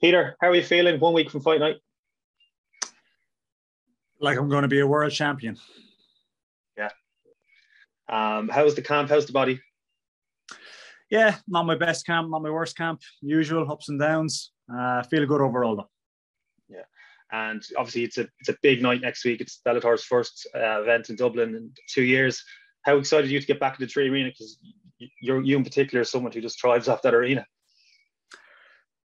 Peter, how are you feeling one week from fight night? Like I'm going to be a world champion. Yeah. Um, how's the camp? How's the body? Yeah, not my best camp, not my worst camp. Usual ups and downs. Uh, feel good overall though. Yeah, and obviously it's a it's a big night next week. It's Bellator's first uh, event in Dublin in two years. How excited are you to get back to the 3Arena? Because you're you in particular, someone who just thrives off that arena.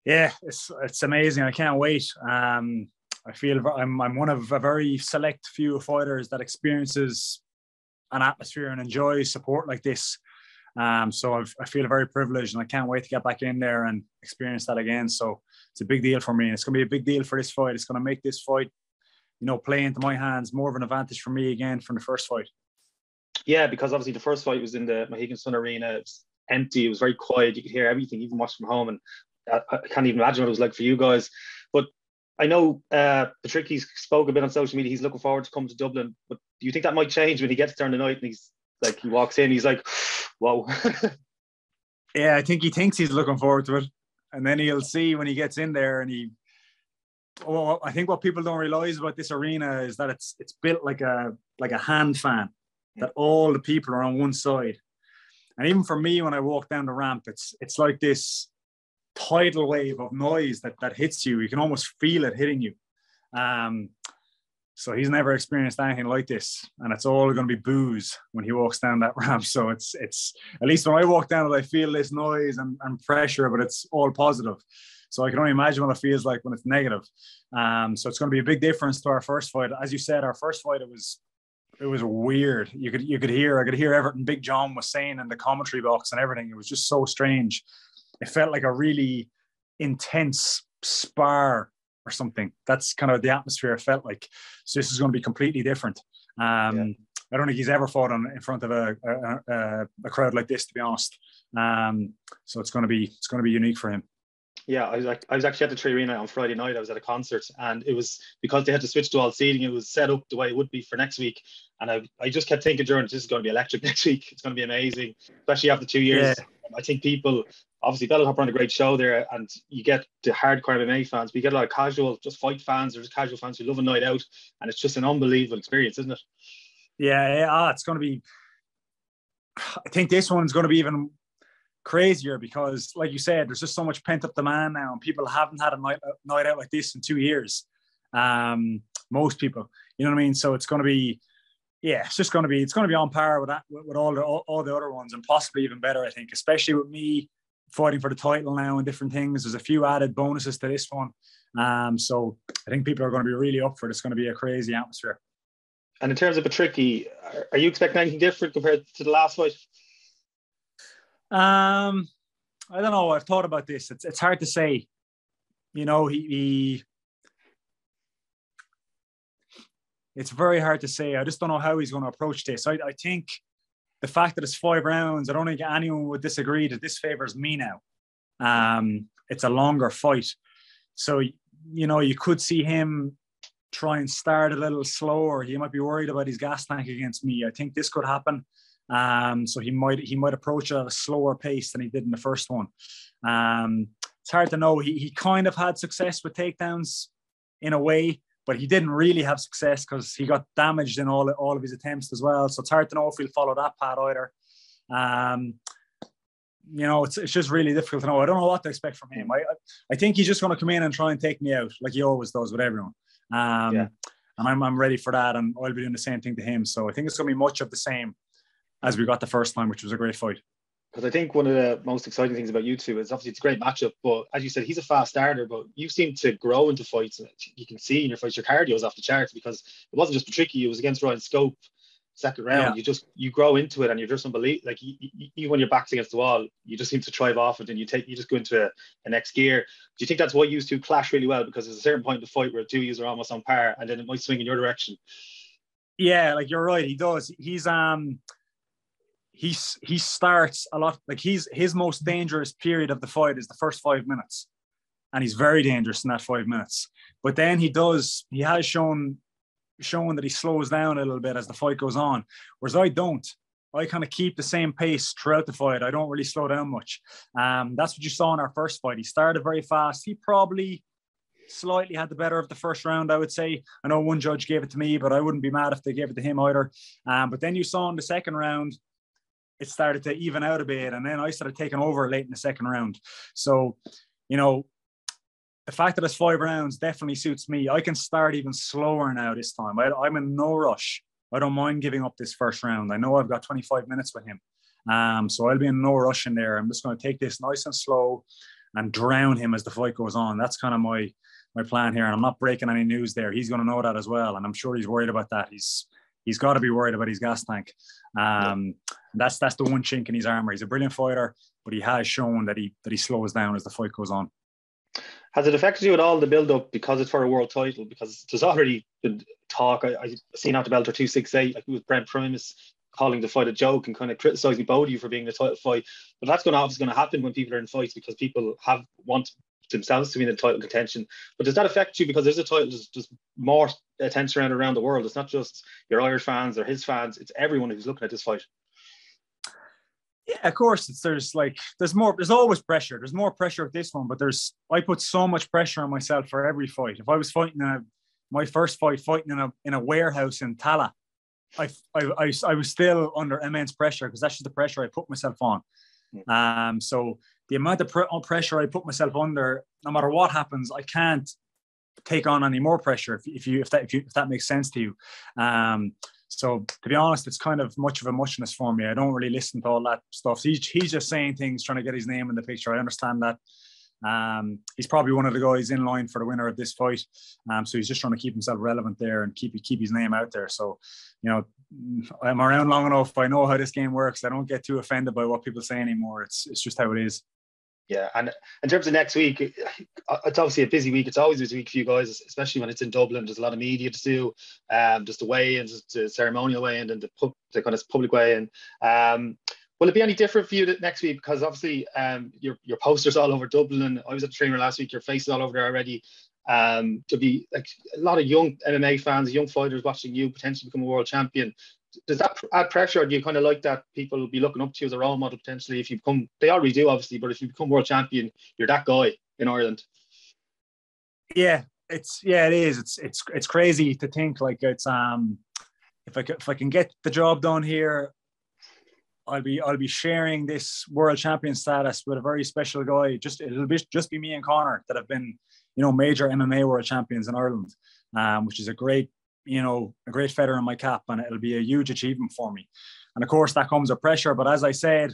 Yeah, it's it's amazing. I can't wait. Um, I feel I'm I'm one of a very select few fighters that experiences an atmosphere and enjoys support like this. Um, so I've, i feel very privileged, and I can't wait to get back in there and experience that again. So it's a big deal for me, it's going to be a big deal for this fight. It's going to make this fight, you know, play into my hands more of an advantage for me again from the first fight. Yeah, because obviously the first fight was in the Mohegan Sun Arena. Empty. It was very quiet. You could hear everything, even watch from home. And I, can't even imagine what it was like for you guys. But I know uh, Patricky spoke a bit on social media. He's looking forward to come to Dublin. But do you think that might change when he gets there in the night and he's like he walks in, he's like, "Whoa." yeah, I think he thinks he's looking forward to it, and then he'll see when he gets in there and he. Well, I think what people don't realize about this arena is that it's it's built like a like a hand fan, that all the people are on one side, and even for me when I walk down the ramp, it's it's like this tidal wave of noise that that hits you. You can almost feel it hitting you. Um, so he's never experienced anything like this, and it's all going to be boos when he walks down that ramp. So it's it's at least when I walk down it, I feel this noise and, and pressure, but it's all positive. So I can only imagine what it feels like when it's negative. Um, so it's going to be a big difference to our first fight. As you said, our first fight it was it was weird. You could you could hear I could hear everything Big John was saying in the commentary box and everything. It was just so strange it felt like a really intense spar or something. That's kind of the atmosphere it felt like. So this is going to be completely different. Um, yeah. I don't think he's ever fought on in front of a, a, a crowd like this, to be honest. Um, so it's going to be it's going to be unique for him. Yeah, I was like, I was actually at the 3Arena on Friday night. I was at a concert, and it was because they had to switch to all seating. It was set up the way it would be for next week, and I, I just kept thinking, during this is going to be electric next week. It's going to be amazing, especially after two years. Yeah. I think people obviously Bellator run a great show there, and you get the hardcore MMA fans, but you get a lot of casual, just fight fans just casual fans who love a night out, and it's just an unbelievable experience, isn't it? Yeah, ah, it's going to be. I think this one's going to be even crazier because, like you said, there's just so much pent up demand now, and people haven't had a night, night out like this in two years. Um, most people, you know what I mean. So it's going to be, yeah, it's just going to be, it's going to be on par with that, with, with all the all, all the other ones, and possibly even better. I think, especially with me fighting for the title now and different things. There's a few added bonuses to this one. Um, so I think people are going to be really up for it. It's going to be a crazy atmosphere. And in terms of Patricky, are you expecting anything different compared to the last fight? Um, I don't know. I've thought about this. It's, it's hard to say. You know, he, he it's very hard to say. I just don't know how he's going to approach this. I, I think the fact that it's five rounds, I don't think anyone would disagree that this favors me now. Um, it's a longer fight. So, you know, you could see him try and start a little slower. He might be worried about his gas tank against me. I think this could happen. Um, so he might he might approach at a slower pace than he did in the first one. Um, it's hard to know. He he kind of had success with takedowns in a way but he didn't really have success because he got damaged in all, all of his attempts as well. So it's hard to know if he'll follow that path either. Um, you know, it's, it's just really difficult to know. I don't know what to expect from him. I I think he's just going to come in and try and take me out like he always does with everyone. Um, yeah. And I'm, I'm ready for that. And I'll be doing the same thing to him. So I think it's going to be much of the same as we got the first time, which was a great fight because I think one of the most exciting things about you two is obviously it's a great matchup, but as you said, he's a fast starter, but you seem to grow into fights. You can see in your fights, your cardio is off the charts because it wasn't just tricky. It was against Ryan Scope, second round. Yeah. You just you grow into it, and you're just unbelievable. Like you, you, even when your back's against the wall, you just seem to thrive off it, and you take you just go into a, a next gear. Do you think that's why you two clash really well? Because there's a certain point in the fight where two of you are almost on par, and then it might swing in your direction. Yeah, like you're right. He does. He's um he's he starts a lot like he's his most dangerous period of the fight is the first five minutes and he's very dangerous in that five minutes but then he does he has shown shown that he slows down a little bit as the fight goes on whereas i don't I kind of keep the same pace throughout the fight. I don't really slow down much. Um, that's what you saw in our first fight. He started very fast. He probably slightly had the better of the first round, I would say. I know one judge gave it to me, but I wouldn't be mad if they gave it to him either. Um, but then you saw in the second round, it started to even out a bit, and then I started taking over late in the second round. So, you know, the fact that it's five rounds definitely suits me. I can start even slower now this time. I, I'm in no rush. I don't mind giving up this first round. I know I've got 25 minutes with him. Um, so I'll be in no rush in there. I'm just going to take this nice and slow and drown him as the fight goes on. That's kind of my my plan here. And I'm not breaking any news there. He's going to know that as well. And I'm sure he's worried about that. He's he's got to be worried about his gas tank. Um, that's that's the one chink in his armor. He's a brilliant fighter, but he has shown that he that he slows down as the fight goes on. Has it affected you at all the build up because it's for a world title? Because there's already been talk. I, I seen after Bellator 268, like with Brent Primus calling the fight a joke and kind of criticizing you for being the title fight. But that's going to obviously going to happen when people are in fights because people have want themselves to be in the title contention. But does that affect you because there's a title, there's just more attention around around the world. It's not just your Irish fans or his fans. It's everyone who's looking at this fight. Yeah, of course. It's there's like there's more. There's always pressure. There's more pressure with this one, but there's I put so much pressure on myself for every fight. If I was fighting a, my first fight, fighting in a in a warehouse in Tallaght, I I I, I was still under immense pressure because that's just the pressure I put myself on. Um, so the amount of pr- pressure I put myself under, no matter what happens, I can't take on any more pressure if, if you if that if, you, if that makes sense to you. Um, so to be honest, it's kind of much of a muchness for me. I don't really listen to all that stuff. He's, he's just saying things, trying to get his name in the picture. I understand that. Um, he's probably one of the guys in line for the winner of this fight. Um, so he's just trying to keep himself relevant there and keep keep his name out there. So, you know, I'm around long enough. I know how this game works. I don't get too offended by what people say anymore. It's it's just how it is. Yeah, and in terms of next week, it's obviously a busy week. It's always a busy week for you guys, especially when it's in Dublin. There's a lot of media to do, um, just the weigh and the ceremonial in and the, pub, the kind of public way. And Um, will it be any different for you next week? Because obviously, um, your your posters all over Dublin. I was at the 3Arena last week. Your face is all over there already. Um, to be like a lot of young MMA fans, young fighters watching you potentially become a world champion does that add pressure? Do you kind of like that people will be looking up to you as a role model potentially if you become? They already do, obviously, but if you become world champion, you're that guy in Ireland. Yeah, it's yeah, it is. It's it's it's crazy to think like it's um if I if I can get the job done here, I'll be I'll be sharing this world champion status with a very special guy. Just it'll be just be me and Conor that have been you know major MMA world champions in Ireland, um, which is a great you know, a great feather in my cap and it'll be a huge achievement for me. And of course, that comes with pressure. But as I said,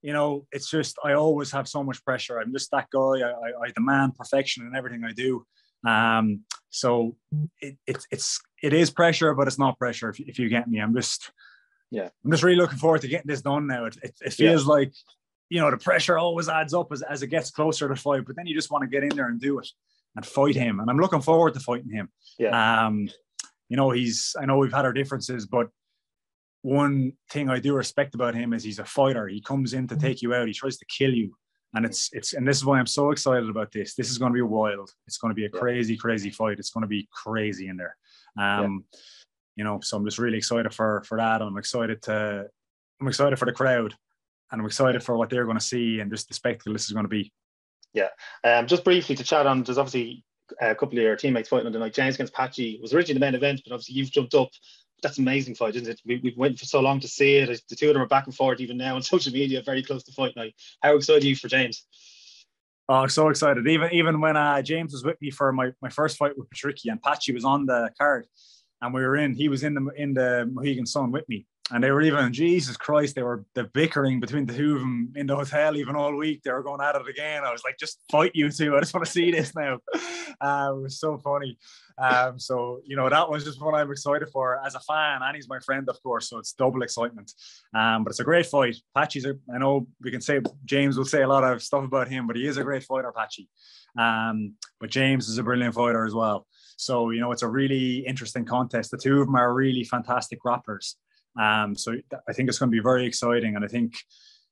you know, it's just, I always have so much pressure. I'm just that guy. I, I, I demand perfection in everything I do. Um, so it, it, it's, it is pressure, but it's not pressure if, if you get me. I'm just, yeah, I'm just really looking forward to getting this done now. It, it, it feels yeah. like, you know, the pressure always adds up as, as it gets closer to fight, but then you just want to get in there and do it and fight him. And I'm looking forward to fighting him. Yeah. Um, you know, he's, I know we've had our differences, but one thing I do respect about him is he's a fighter. He comes in to take you out. He tries to kill you. And it's, it's, and this is why I'm so excited about this. This is going to be wild. It's going to be a crazy, crazy fight. It's going to be crazy in there. Um, yeah. you know, so I'm just really excited for, for that. I'm excited to, I'm excited for the crowd and I'm excited for what they're going to see and just the spectacle this is going to be. Yeah. Um, just briefly to chat on, there's obviously a couple of your teammates fighting on the night. James against Patchy was originally the main event, but obviously you've jumped up. That's amazing fight, isn't it? We, we've waited for so long to see it. The two of them are back and forth even now on social media, very close to fight night. How excited are you for James? Oh, so excited. Even even when uh, James was with me for my, my first fight with Patricky and Patchy was on the card and we were in, he was in the in the Mohegan Sun with me and they were even Jesus Christ, they were the bickering between the two of them in the hotel even all week. They were going at it again. I was like, just fight you two. I just want to see this now. Uh, it was so funny. Um, so you know that was just what I'm excited for as a fan, and he's my friend, of course. So it's double excitement. Um, but it's a great fight. Patchy's. A, I know we can say James will say a lot of stuff about him, but he is a great fighter, Patchy. Um, but James is a brilliant fighter as well. So you know it's a really interesting contest. The two of them are really fantastic grapplers. Um, so I think it's going to be very exciting, and I think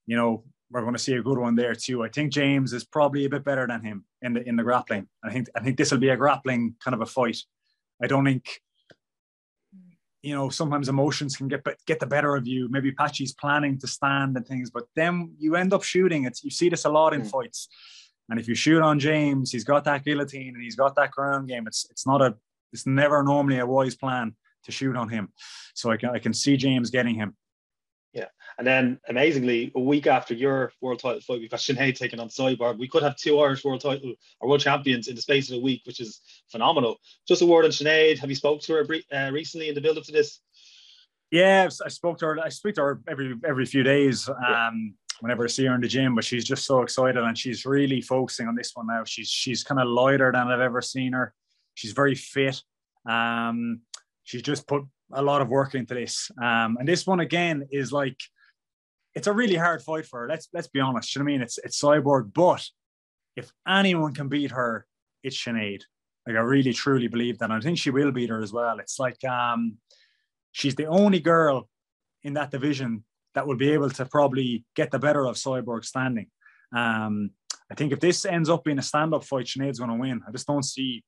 you know we're going to see a good one there too. I think James is probably a bit better than him in the in the grappling. I think I think this will be a grappling kind of a fight. I don't think you know, sometimes emotions can get get the better of you. Maybe Patchy's planning to stand and things, but then you end up shooting. It's you see this a lot in mm. fights. And if you shoot on James, he's got that guillotine and he's got that ground game. It's it's not a it's never normally a wise plan to shoot on him. So I can I can see James getting him. Yeah. And then amazingly, a week after your world title fight, we've got Sinead taking on Cyborg. We could have two Irish world title or world champions in the space of a week, which is phenomenal. Just a word on Sinead. Have you spoke to her uh, recently in the build up to this? Yeah, I spoke to her. I speak to her every every few days. Um, whenever I see her in the gym, but she's just so excited and she's really focusing on this one now. She's she's kind of lighter than I've ever seen her. She's very fit. Um, she's just put a lot of work into this. Um, and this one again is like it's a really hard fight for her. Let's let's be honest. You know what I mean? It's it's cyborg, but if anyone can beat her, it's Sinead. Like I really truly believe that. And I think she will beat her as well. It's like um, she's the only girl in that division that will be able to probably get the better of Cyborg standing. Um, I think if this ends up being a stand-up fight, Sinead's going to win. I just don't see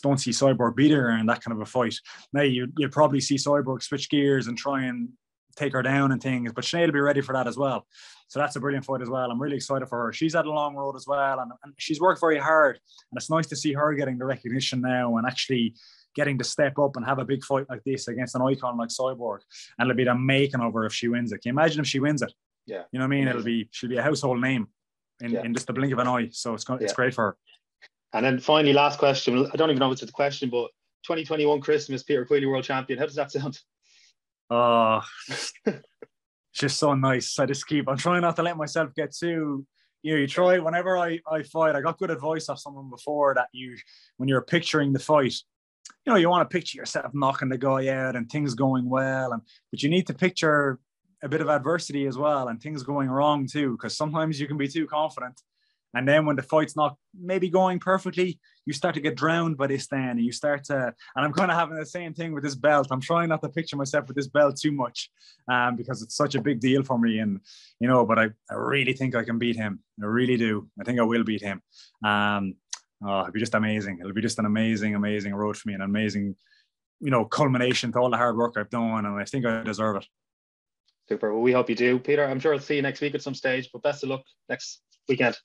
don't see Cyborg beat her in that kind of a fight. Now you you'll probably see Cyborg switch gears and try and take her down and things, but Sinead will be ready for that as well. So that's a brilliant fight as well. I'm really excited for her. She's had a long road as well, and, and she's worked very hard. And it's nice to see her getting the recognition now and actually getting to step up and have a big fight like this against an icon like Cyborg. And it'll be the making of her if she wins it. Can you imagine if she wins it? Yeah. You know what I mean? It'll be she'll be a household name in, yeah. in just the blink of an eye. So it's it's yeah. great for her. And then finally, last question. I don't even know if it's a question, but 2021 Christmas, Peter Queally World Champion. How does that sound? Oh, just so nice. I just keep. I'm trying not to let myself get too. You know, you try whenever I I fight. I got good advice off someone before that you, when you're picturing the fight, you know, you want to picture yourself knocking the guy out and things going well, and but you need to picture a bit of adversity as well and things going wrong too, because sometimes you can be too confident. And then when the fight's not maybe going perfectly, you start to get drowned by this then. And you start to, and I'm kind of having the same thing with this belt. I'm trying not to picture myself with this belt too much um, because it's such a big deal for me. And, you know, but I, I really think I can beat him. I really do. I think I will beat him. Um, oh, it'll be just amazing. It'll be just an amazing, amazing road for me, an amazing, you know, culmination to all the hard work I've done, and I think I deserve it. Super. Well, we hope you do, Peter. I'm sure I'll see you next week at some stage. But best of luck next weekend.